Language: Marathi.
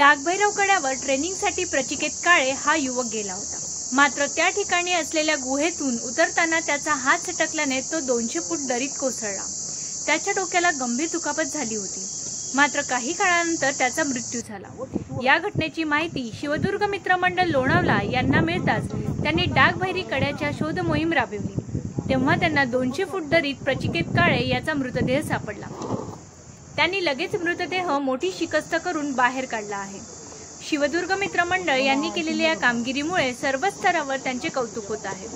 डागभैरव कड्यावर ट्रेनिंगसाठी प्रचिकेत काळे हा युवक गेला होता. मात्र त्या ठिकाणी असलेल्या गुहेतून उतरताना त्याचा हात सटकल्याने तो दोनशे फूट दरीत कोसळला. त्याच्या डोक्याला गंभीर दुखापत झाली होती. मात्र काही काळानंतर त्याचा मृत्यू झाला. या घटनेची माहिती शिवदुर्ग मित्रमंडळ लोणावला यांना मिळताच त्यांनी डागभैरी कड्याच्या शोध मोहीम राबविली. तेव्हा त्यांना दोनशे फूट दरीत प्रचिकेत काळे याचा मृतदेह सापडला. त्यांनी लगेच मृतदेह मोठी शिकस्त करून बाहेर काढला आहे. शिवदुर्ग मित्र मंडळ यांनी केलेल्या या कामगिरीमुळे सर्व स्तरावर त्यांचे कौतुक होत आहे.